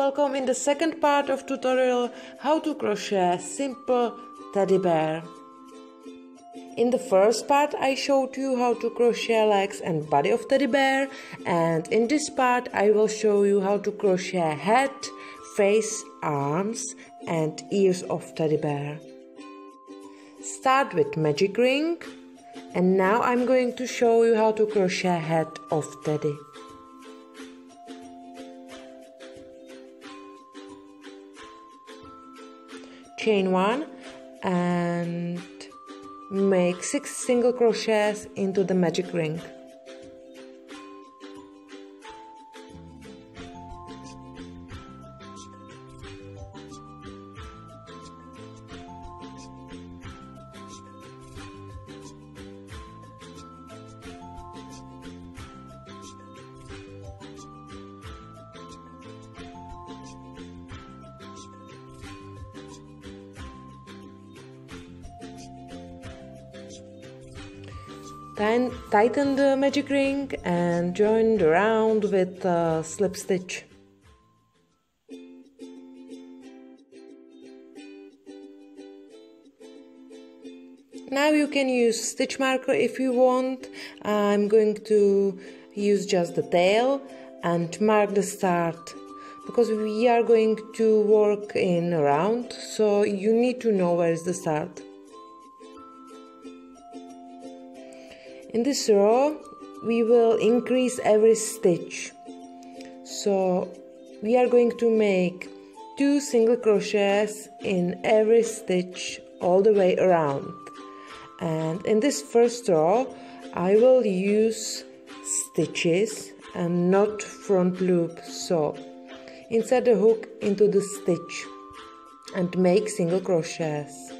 welcome in the second part of tutorial how to crochet simple teddy bear. In the first part I showed you how to crochet legs and body of teddy bear and in this part I will show you how to crochet head, face, arms and ears of teddy bear. Start with magic ring and now I'm going to show you how to crochet head of teddy. Chain one and make six single crochets into the magic ring tighten the magic ring and join the round with a slip stitch. Now you can use stitch marker if you want. I'm going to use just the tail and mark the start because we are going to work in a round so you need to know where is the start. In this row we will increase every stitch. So we are going to make two single crochets in every stitch all the way around. And in this first row I will use stitches and not front loop so insert the hook into the stitch and make single crochets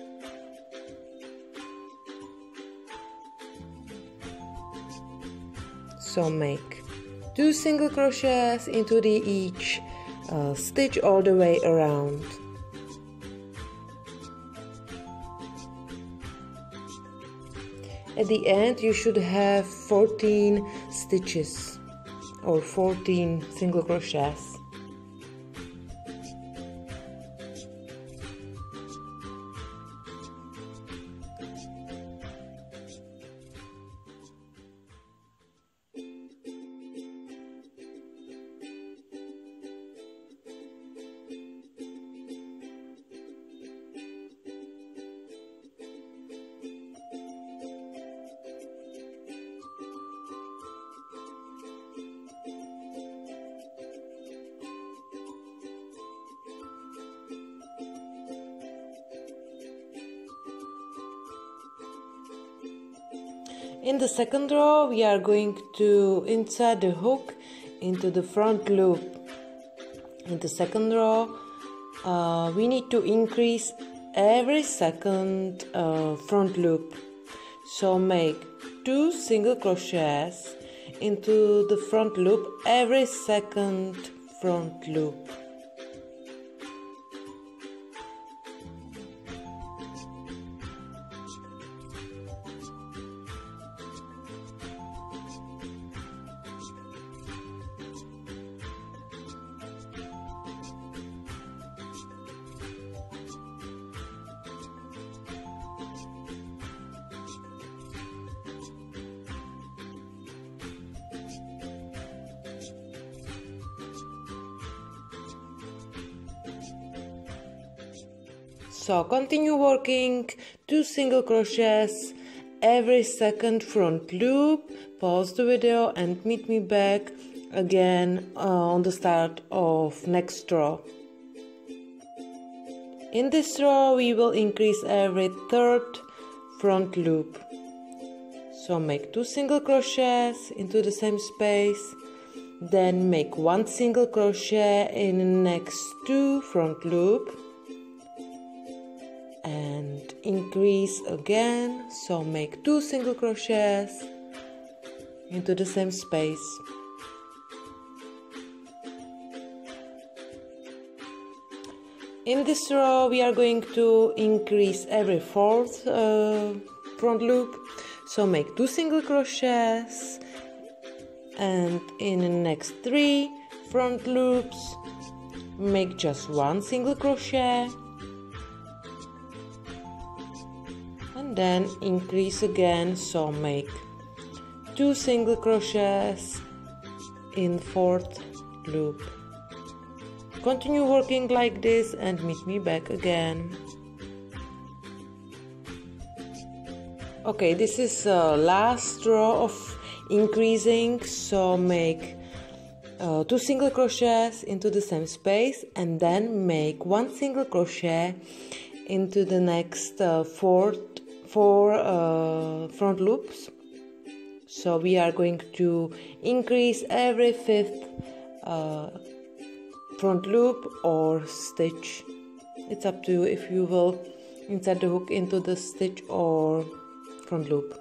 so make two single crochets into the each uh, stitch all the way around. At the end you should have 14 stitches or 14 single crochets second row we are going to insert the hook into the front loop. In the second row uh, we need to increase every second uh, front loop. So make two single crochets into the front loop every second front loop so continue working two single crochets every second front loop pause the video and meet me back again uh, on the start of next row in this row we will increase every third front loop. So make two single crochets into the same space then make one single crochet in the next two front loop increase again. So make two single crochets into the same space. In this row we are going to increase every fourth uh, front loop. So make two single crochets. And in the next three front loops make just one single crochet then increase again so make two single crochets in fourth loop. Continue working like this and meet me back again. Okay this is uh, last row of increasing so make uh, two single crochets into the same space and then make one single crochet into the next uh, four, four uh, front loops. So we are going to increase every fifth uh, front loop or stitch. It's up to you if you will insert the hook into the stitch or front loop.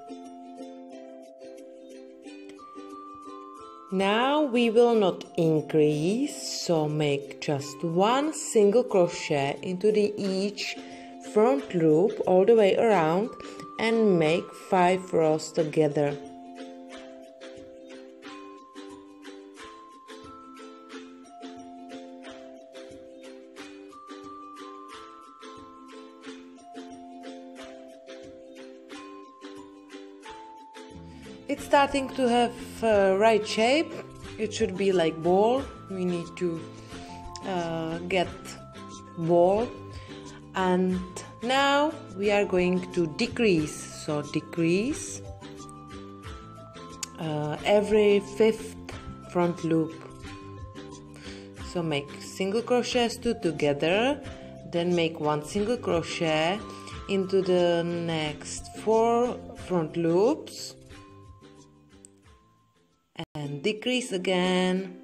Now we will not increase, so make just one single crochet into the each front loop all the way around and make 5 rows together. it's starting to have uh, right shape. It should be like ball. We need to uh, get ball and now we are going to decrease. So decrease uh, every fifth front loop. So make single crochets two together then make one single crochet into the next four front loops. And decrease again.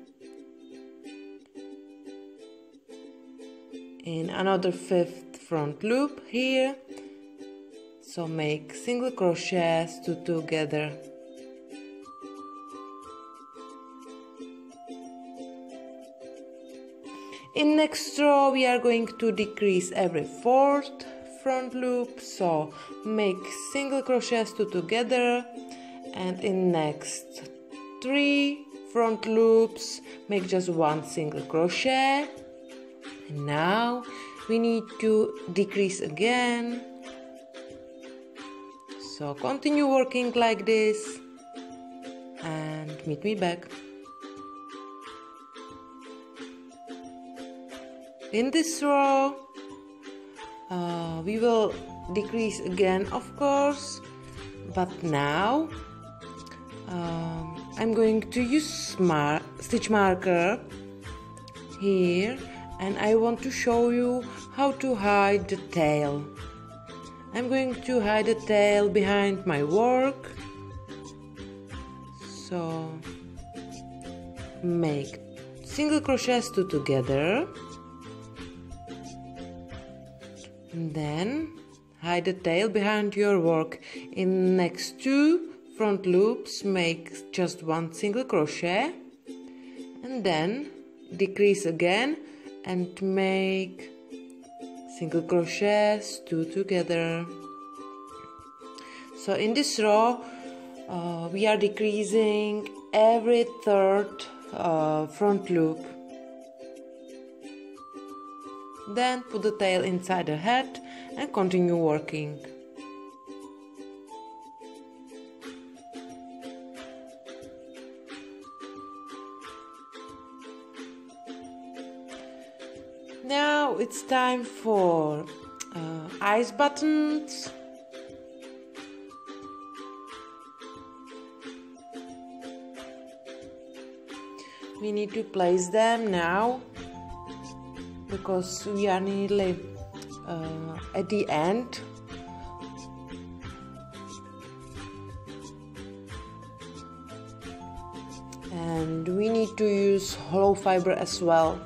In another fifth front loop here. So make single crochets two together. In next row we are going to decrease every fourth front loop. So make single crochets two together. And in next three front loops make just one single crochet. And now we need to decrease again. So continue working like this and meet me back. In this row uh, we will decrease again of course but now um, I'm going to use mar stitch marker here and I want to show you how to hide the tail. I'm going to hide the tail behind my work. So make single crochets two together and then hide the tail behind your work in next two front loops make just one single crochet and then decrease again and make single crochets two together. So in this row uh, we are decreasing every third uh, front loop. Then put the tail inside the head and continue working It's time for uh, eyes buttons. We need to place them now because we are nearly uh, at the end. And we need to use hollow fiber as well.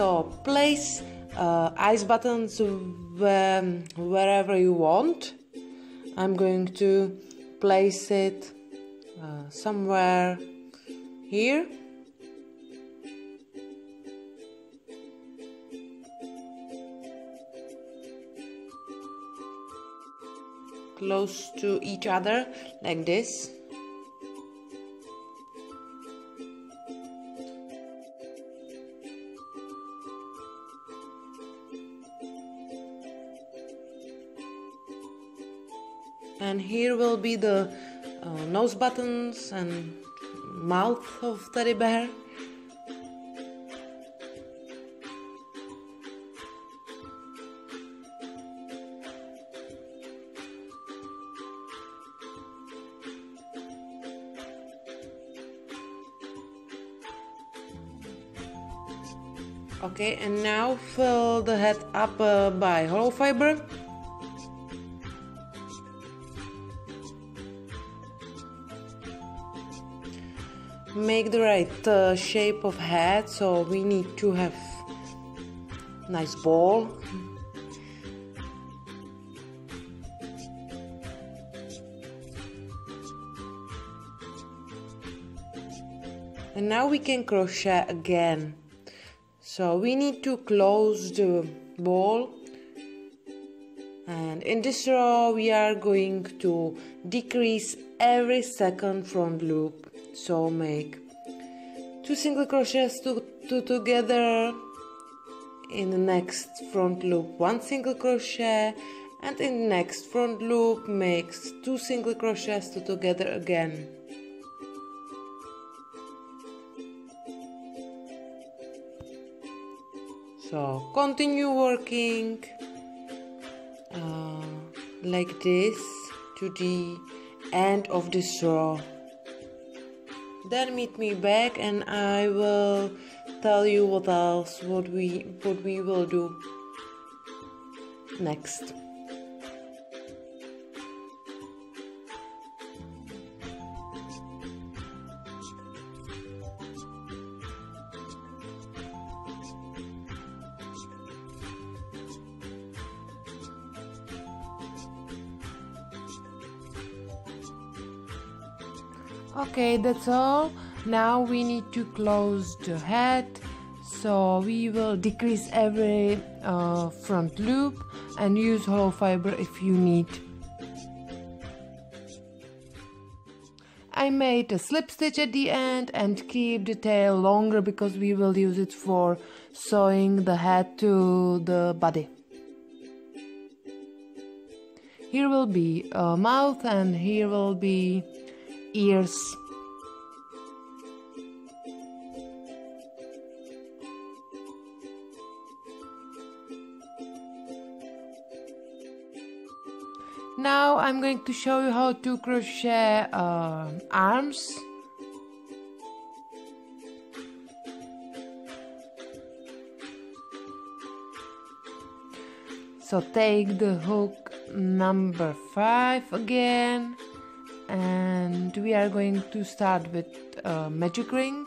So place uh, eyes buttons where, wherever you want. I'm going to place it uh, somewhere here. Close to each other like this here will be the uh, nose buttons and mouth of teddy bear. Okay and now fill the head up uh, by hollow fiber make the right uh, shape of head so we need to have nice ball. And now we can crochet again. So we need to close the ball. And in this row we are going to decrease every second front loop so make two single crochets to, to together. In the next front loop one single crochet. And in the next front loop makes two single crochets to together again. So continue working. Uh, like this to the end of this row then meet me back and I will tell you what else what we what we will do next that's all now we need to close the head so we will decrease every uh, front loop and use hollow fiber if you need I made a slip stitch at the end and keep the tail longer because we will use it for sewing the head to the body. Here will be a mouth and here will be ears. Now I'm going to show you how to crochet uh, arms. So take the hook number 5 again and we are going to start with a magic ring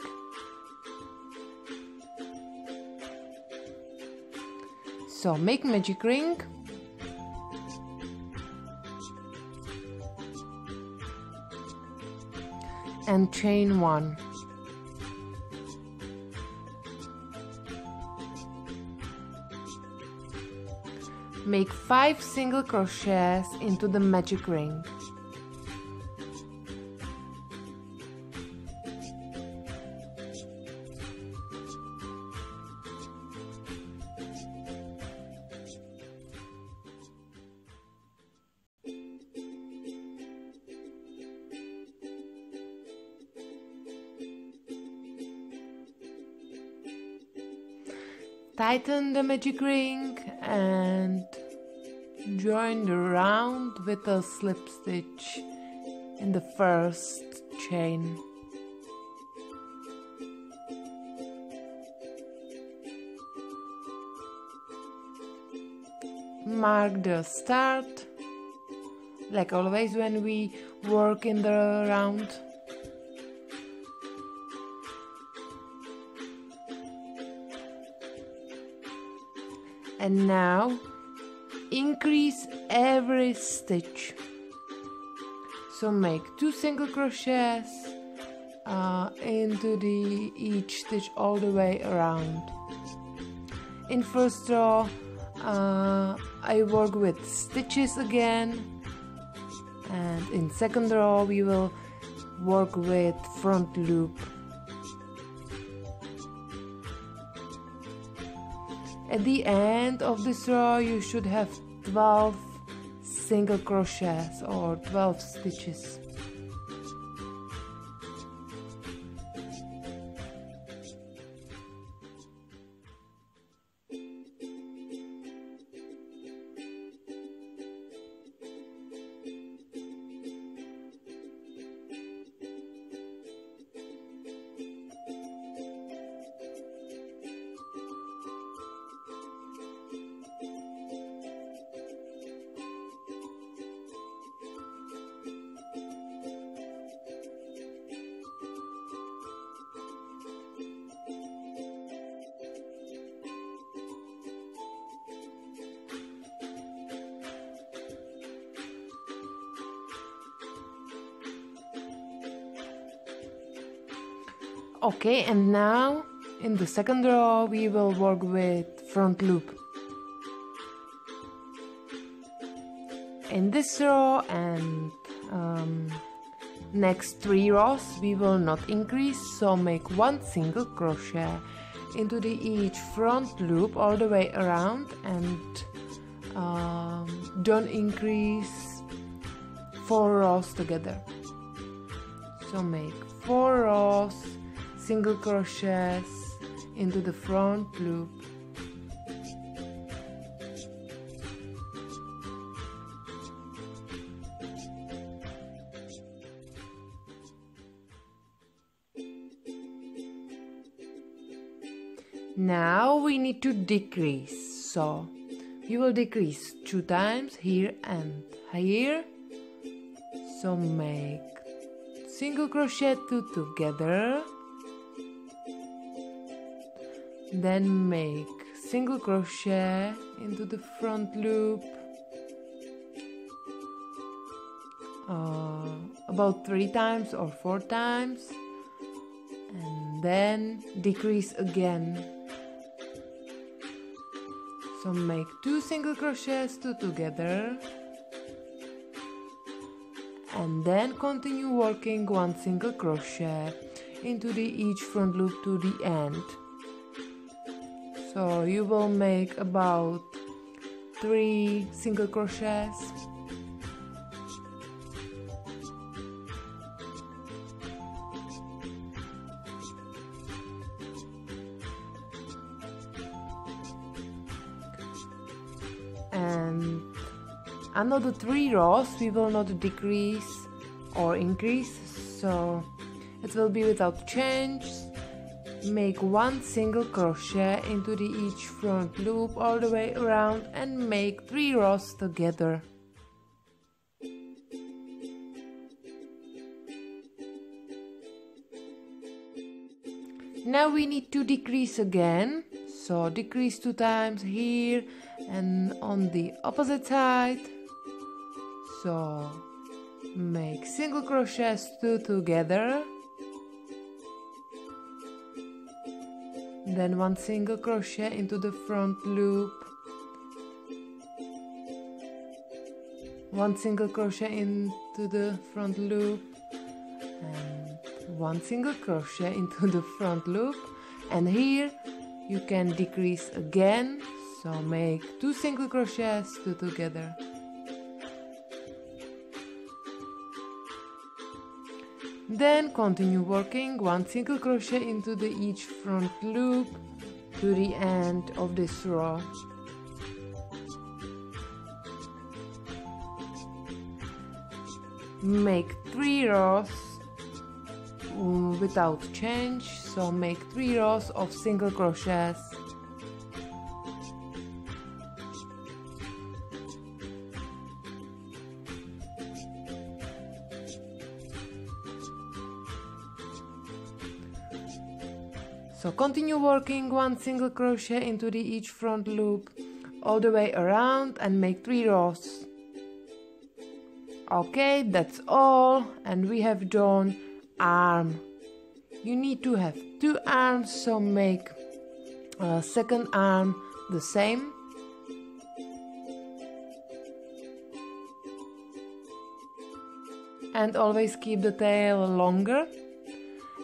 so make magic ring and chain one. Make 5 single crochets into the magic ring tighten the magic ring and join the round with a slip stitch in the first chain. Mark the start, like always when we work in the round. And now increase every stitch. So make two single crochets uh, into the each stitch all the way around. In first row uh, I work with stitches again. And in second row we will work with front loop at the end of this row you should have 12 single crochets or 12 stitches okay and now in the second row we will work with front loop. In this row and um, next three rows we will not increase so make one single crochet into the each front loop all the way around and um, don't increase four rows together. So make four rows single crochets into the front loop. Now we need to decrease. So we will decrease two times here and here. So make single crochet two together then make single crochet into the front loop. Uh, about three times or four times. And then decrease again. So make two single crochets two together. And then continue working one single crochet into the each front loop to the end so you will make about three single crochets. And another three rows we will not decrease or increase. So it will be without change make one single crochet into the each front loop all the way around and make three rows together. Now we need to decrease again. So decrease two times here and on the opposite side. So make single crochets two together then one single crochet into the front loop. One single crochet into the front loop. And one single crochet into the front loop. And here you can decrease again. So make two single crochets two together Then continue working one single crochet into the each front loop to the end of this row. Make three rows mm, without change, so make three rows of single crochets So continue working one single crochet into the each front loop all the way around and make three rows. Okay, that's all and we have done arm. You need to have two arms so make a second arm the same and always keep the tail longer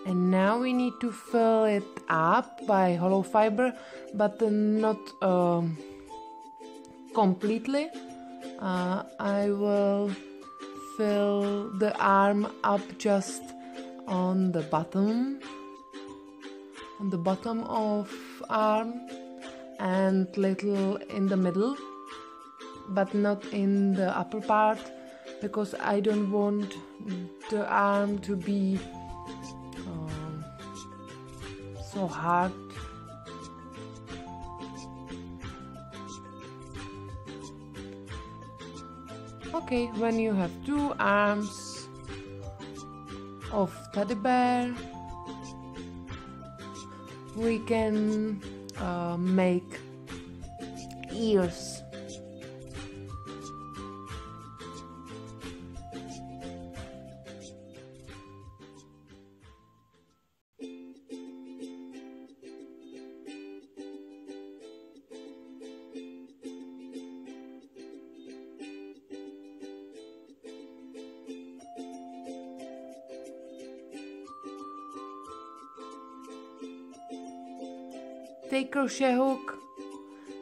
and now we need to fill it up by hollow fiber but not um, completely. Uh, I will fill the arm up just on the bottom on the bottom of arm and little in the middle but not in the upper part because I don't want the arm to be so hard. Okay when you have two arms of teddy bear we can uh, make ears crochet hook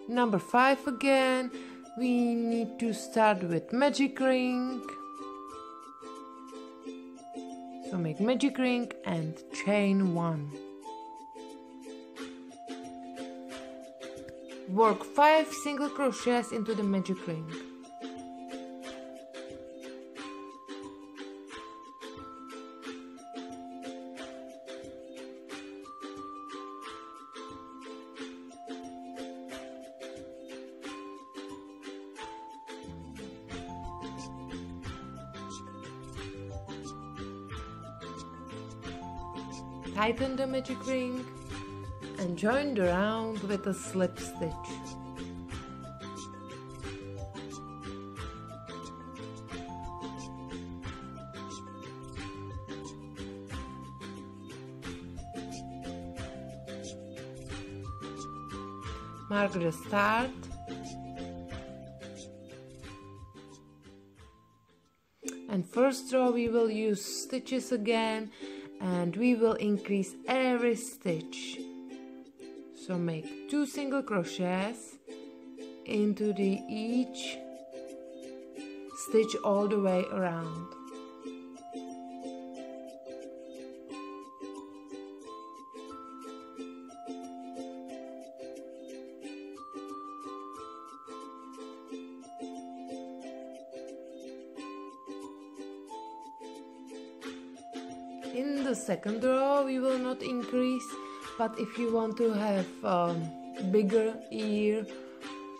number five again. We need to start with magic ring. So make magic ring and chain one. Work five single crochets into the magic ring tighten the magic ring and join the round with a slip stitch. Mark the start and first row we will use stitches again and we will increase every stitch. So make two single crochets into the each stitch all the way around second row we will not increase but if you want to have um, bigger ear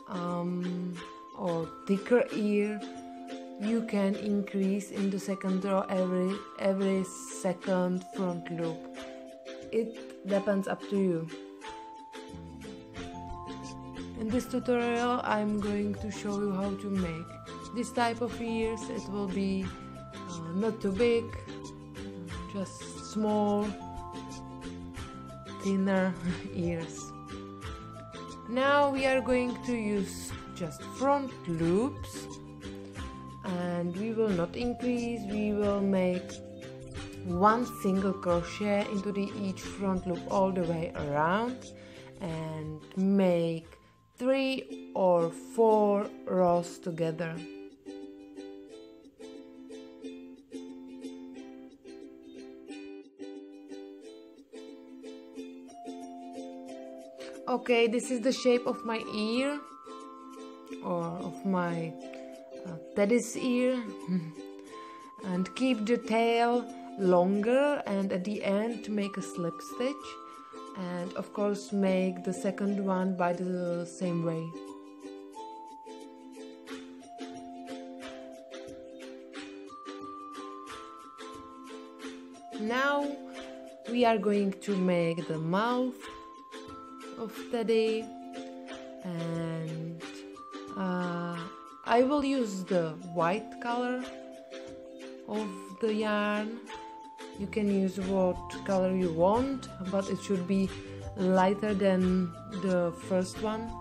um, or thicker ear you can increase in the second row every every second front loop. It depends up to you. In this tutorial I'm going to show you how to make this type of ears. It will be uh, not too big just small thinner ears. Now we are going to use just front loops and we will not increase we will make one single crochet into the each front loop all the way around and make three or four rows together okay this is the shape of my ear. Or of my uh, teddy's ear. And keep the tail longer and at the end make a slip stitch. And of course make the second one by the same way. Now we are going to make the mouth of the day. And uh, I will use the white color of the yarn. You can use what color you want but it should be lighter than the first one.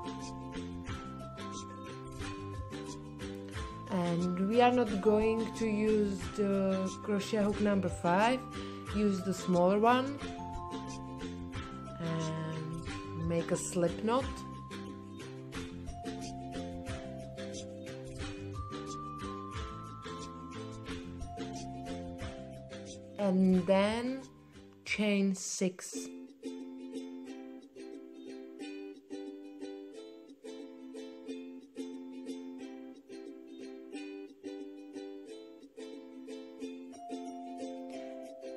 And we are not going to use the crochet hook number 5 use the smaller one. And make a slip knot. And then chain 6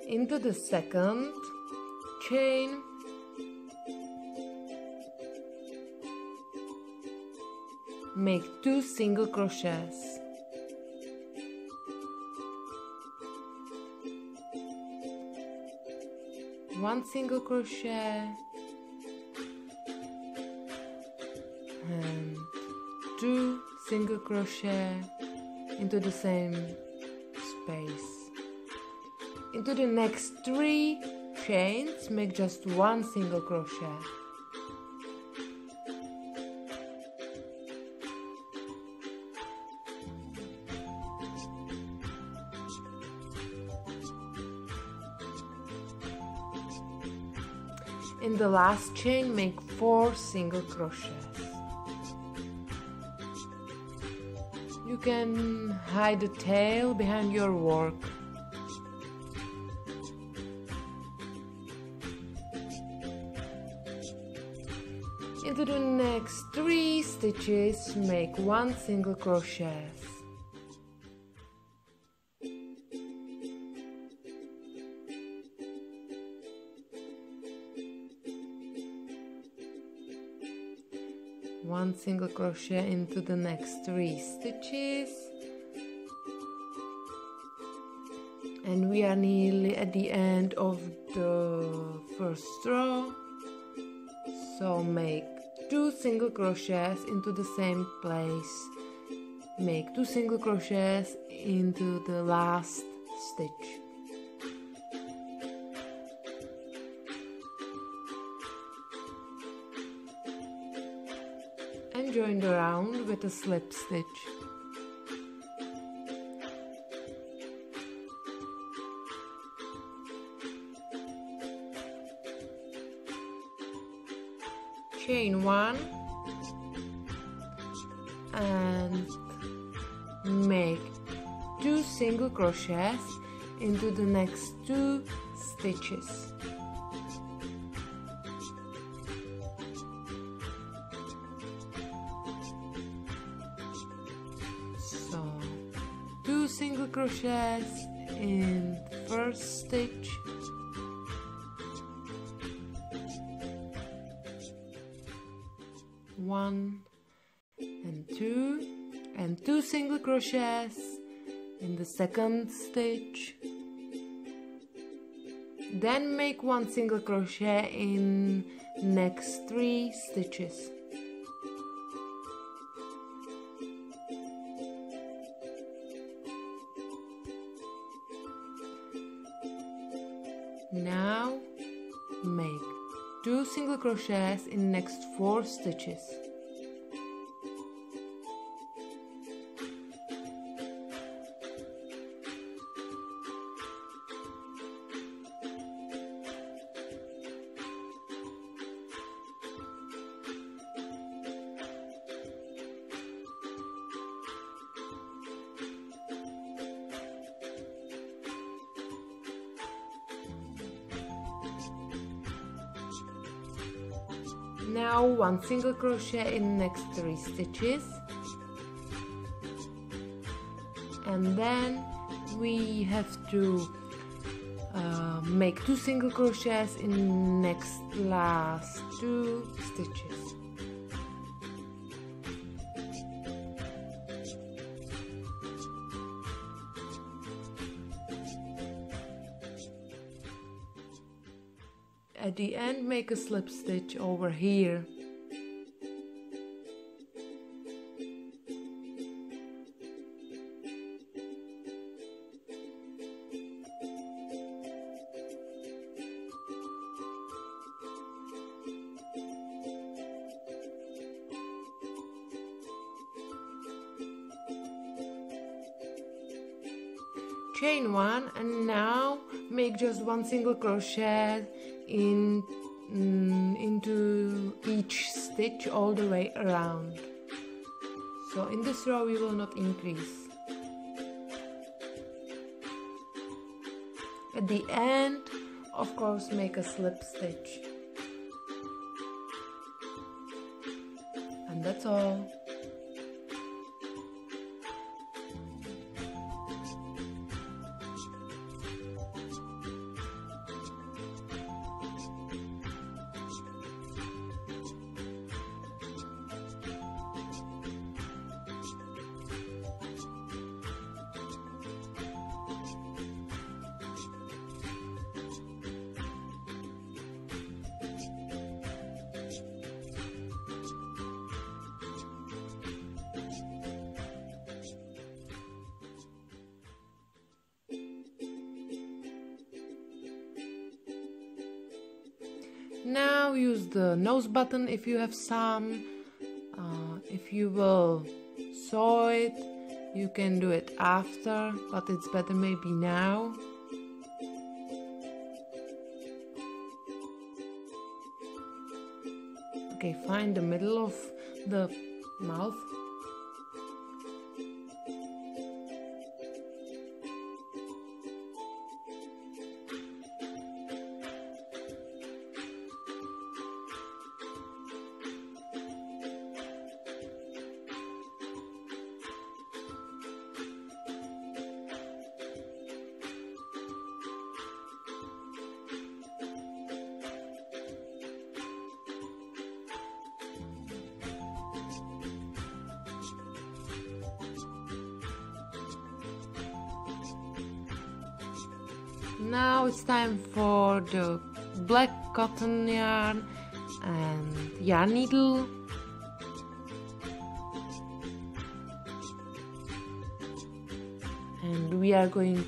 into the second chain make two single crochets. One single crochet. And two single crochet into the same space. Into the next three chains make just one single crochet in the last chain make four single crochets. You can hide the tail behind your work. Into the next three stitches make one single crochet single crochet into the next three stitches. And we are nearly at the end of the first row. So make two single crochets into the same place. Make two single crochets into the last stitch join the round with a slip stitch. Chain one. And make two single crochets into the next two stitches crochets in first stitch one and two and two single crochets in the second stitch then make one single crochet in next three stitches crochets in next four stitches now one single crochet in next three stitches. And then we have to uh, make two single crochets in next last two stitches make a slip stitch over here. Chain one and now make just one single crochet in mm, into each stitch all the way around. So in this row we will not increase. At the end of course make a slip stitch. And that's all Now use the nose button if you have some. Uh, if you will sew it, you can do it after, but it's better maybe now. Okay, find the middle of the mouth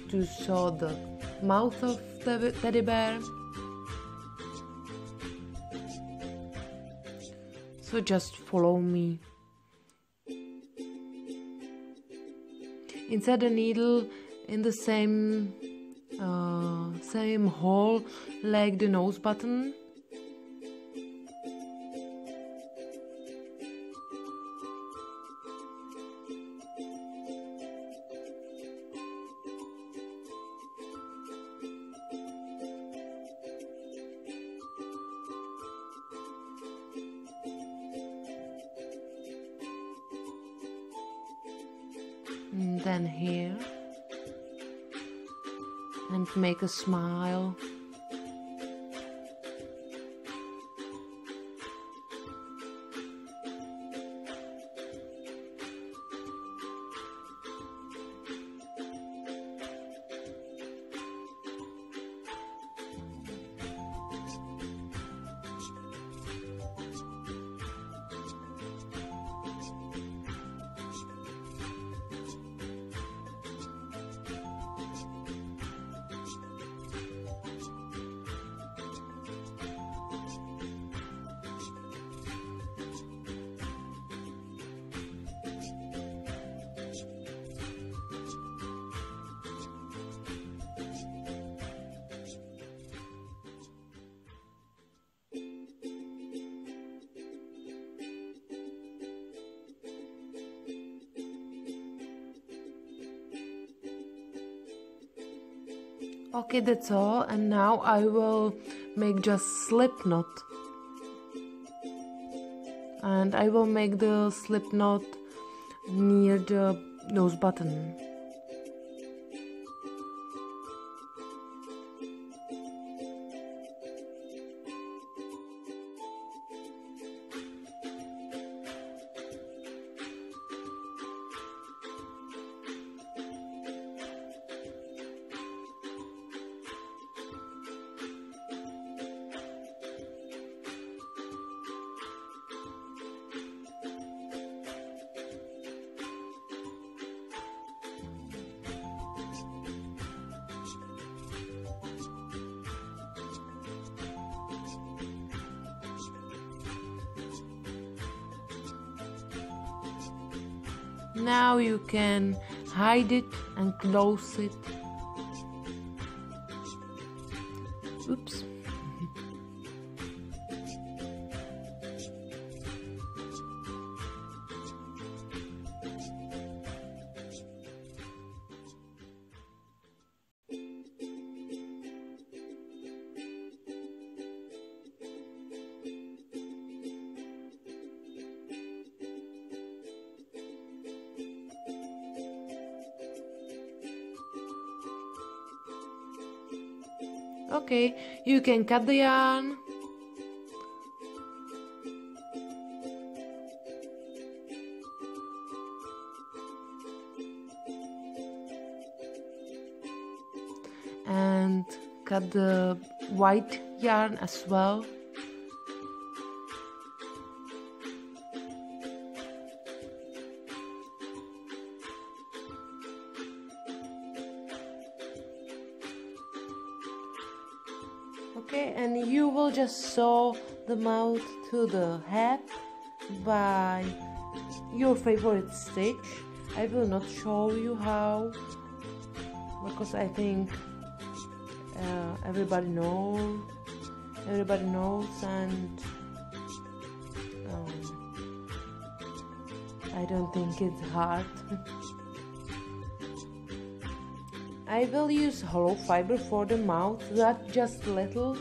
to sew the mouth of the teddy bear. So just follow me. Insert the needle in the same uh, same hole like the nose button a smile. Okay, that's all. And now I will make just slip knot. And I will make the slip knot near the nose button. Now you can hide it and close it you can cut the yarn and cut the white yarn as well okay and you will just sew the mouth to the head by your favorite stitch. I will not show you how because I think uh, everybody knows everybody knows and um, I don't think it's hard I will use hollow fiber for the mouth, not just little,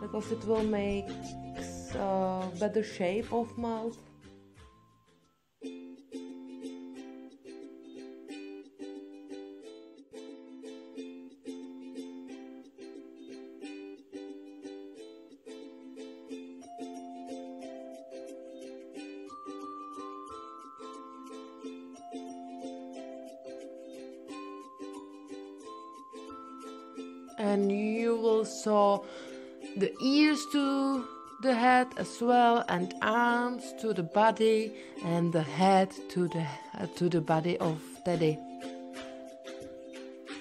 because it will make uh, better shape of mouth. The ears to the head as well and arms to the body and the head to the uh, to the body of Teddy.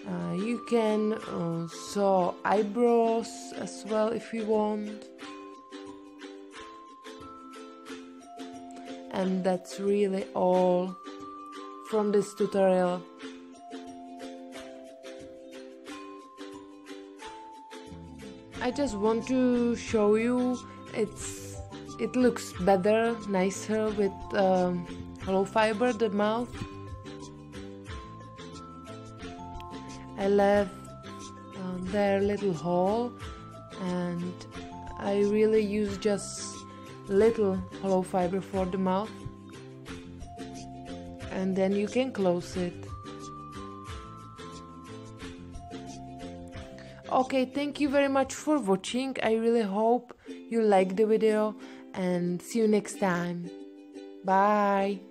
Uh, you can uh, sew eyebrows as well if you want. And that's really all from this tutorial. I just want to show you it's it looks better nicer with um, hollow fiber the mouth. I left uh, there little hole and I really use just little hollow fiber for the mouth. And then you can close it okay thank you very much for watching. I really hope you like the video and see you next time. Bye